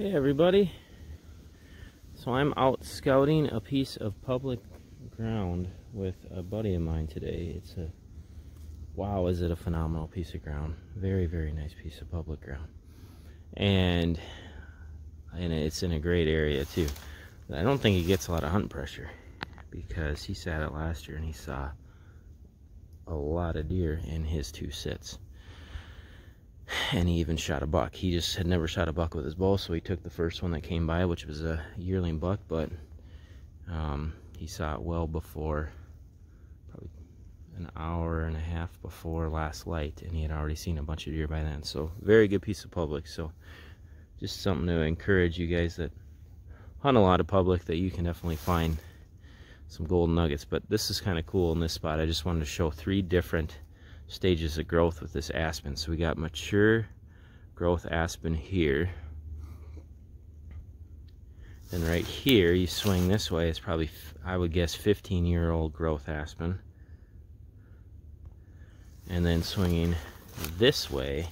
Hey everybody. So I'm out scouting a piece of public ground with a buddy of mine today. It's a wow, is it a phenomenal piece of ground. Very, very nice piece of public ground. And and it's in a great area too. I don't think he gets a lot of hunt pressure because he sat it last year and he saw a lot of deer in his two sits and he even shot a buck. He just had never shot a buck with his bow, so he took the first one that came by, which was a yearling buck, but um, he saw it well before, probably an hour and a half before last light, and he had already seen a bunch of deer by then. So very good piece of public. So just something to encourage you guys that hunt a lot of public that you can definitely find some gold nuggets. But this is kind of cool in this spot. I just wanted to show three different stages of growth with this aspen. So we got mature growth aspen here. Then right here, you swing this way, it's probably, I would guess, 15 year old growth aspen. And then swinging this way,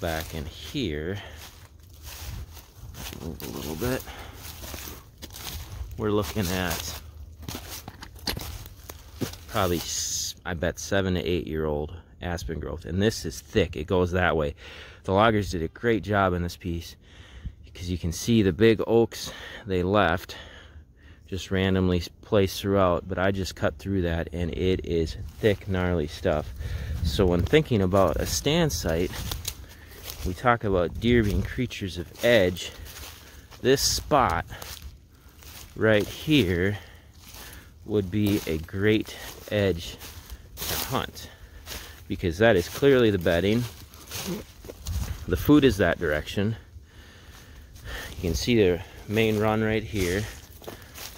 back in here, move a little bit, we're looking at probably I bet seven to eight year old aspen growth. And this is thick, it goes that way. The loggers did a great job in this piece because you can see the big oaks they left just randomly placed throughout, but I just cut through that and it is thick, gnarly stuff. So when thinking about a stand site, we talk about deer being creatures of edge. This spot right here would be a great edge to hunt because that is clearly the bedding. The food is that direction. You can see the main run right here.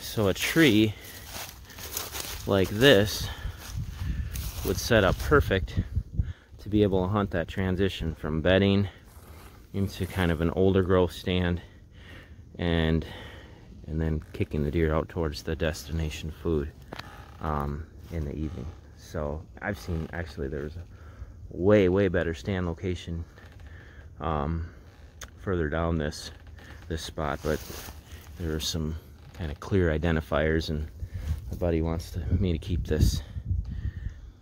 So a tree like this would set up perfect to be able to hunt that transition from bedding into kind of an older growth stand and and then kicking the deer out towards the destination food um, in the evening. So I've seen actually there's a way way better stand location um, further down this this spot, but there are some kind of clear identifiers, and my buddy wants to, me to keep this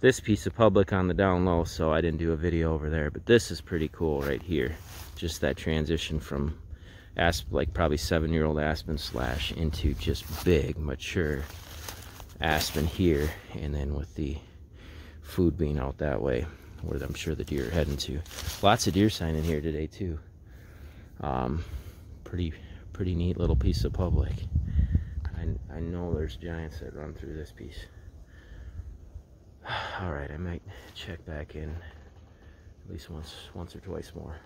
this piece of public on the down low, so I didn't do a video over there. But this is pretty cool right here, just that transition from asp like probably seven year old aspen slash into just big mature aspen here and then with the food being out that way where I'm sure the deer are heading to. Lots of deer sign in here today too. Um, pretty pretty neat little piece of public. I, I know there's giants that run through this piece. All right, I might check back in at least once once or twice more.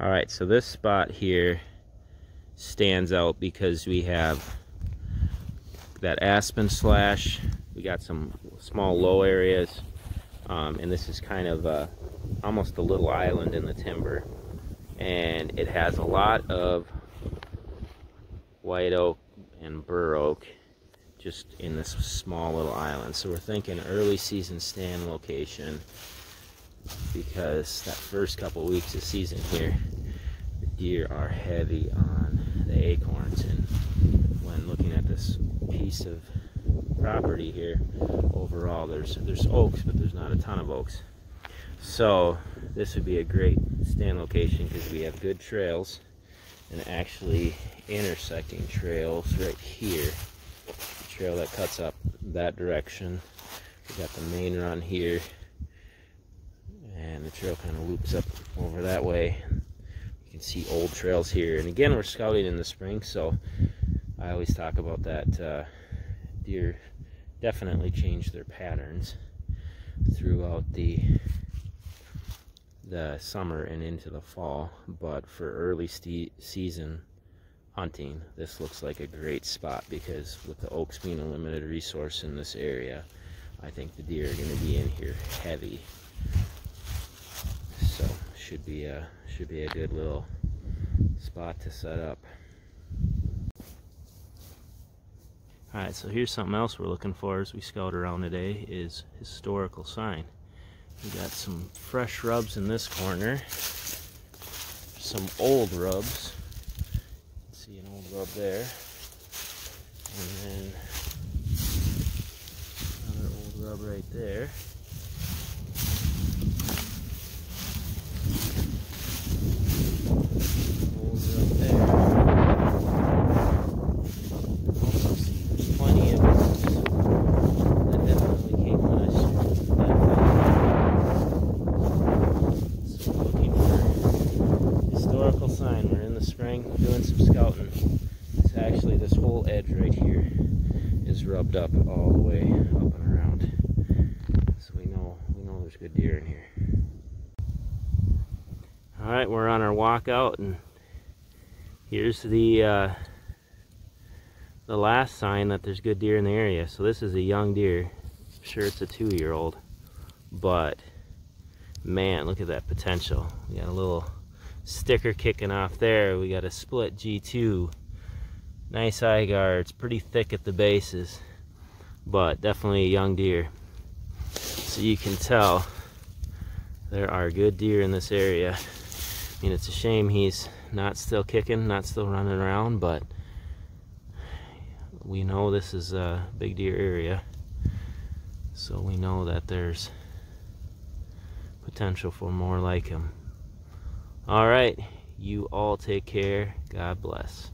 All right, so this spot here stands out because we have that aspen slash. We got some small low areas. Um, and this is kind of a, almost a little island in the timber. And it has a lot of white oak and bur oak just in this small little island. So we're thinking early season stand location because that first couple weeks of season here, the deer are heavy on the acorns. And when looking at this piece of property here overall there's there's oaks but there's not a ton of oaks. So this would be a great stand location because we have good trails and actually intersecting trails right here. The trail that cuts up that direction. We got the main run here and the trail kind of loops up over that way. You can see old trails here and again we're scouting in the spring so I always talk about that uh, deer definitely change their patterns throughout the the summer and into the fall but for early season hunting this looks like a great spot because with the oaks being a limited resource in this area I think the deer are going to be in here heavy. So should be a should be a good little spot to set up Alright, so here's something else we're looking for as we scout around today is historical sign. We got some fresh rubs in this corner. Some old rubs. See an old rub there. And then another old rub right there. Old rub there. Also see plenty of oaks that definitely came last year. Definitely. So looking for historical sign. Spring doing some scouting. It's actually this whole edge right here is rubbed up all the way up and around. So we know we know there's good deer in here. All right, we're on our walk out, and here's the uh, the last sign that there's good deer in the area. So this is a young deer. I'm sure it's a two-year-old, but man, look at that potential. We got a little sticker kicking off there. We got a split G2. Nice eye guards, pretty thick at the bases, but definitely a young deer. So you can tell there are good deer in this area. I mean, it's a shame he's not still kicking, not still running around, but we know this is a big deer area. So we know that there's potential for more like him. All right, you all take care. God bless.